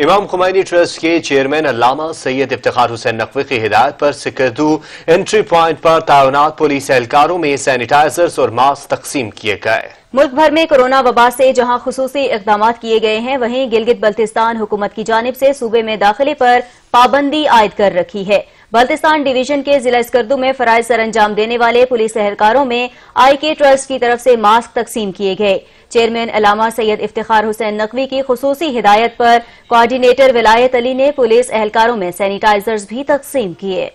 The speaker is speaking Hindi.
इमाम खुमैनी ट्रस्ट के चेयरमैन अलामा सैयद इफ्तार हुसैन नकवी की हिदायत पर सिकरदू एंट्री प्वाइंट पर तैनात पुलिस एहलकारों में सैनिटाइजर्स और मास्क तकसीम किए गए मुल्क भर में कोरोना वबा से जहाँ खसूसी इकदाम किए गए हैं, वहीं गिलगित बल्तिस्तान हुकूमत की जानब से सूबे में दाखिले पर पाबंदी आयद कर रखी है। बल्तिस्तान डिवीज़न के जिला स्कर्दू में फराज सर अंजाम देने वाले पुलिस एहलकारों में आई के ट्रस्ट की तरफ़ से मास्क तकसीम किए गए। चेयरमैन अलामा सैयद इफ्तार हुसैन नकवी की खसूसी हिदायत पर कोऑर्डिनेटर विलायत अली ने पुलिस एहलकारों में सैनिटाइजर्स भी तकसीम किए।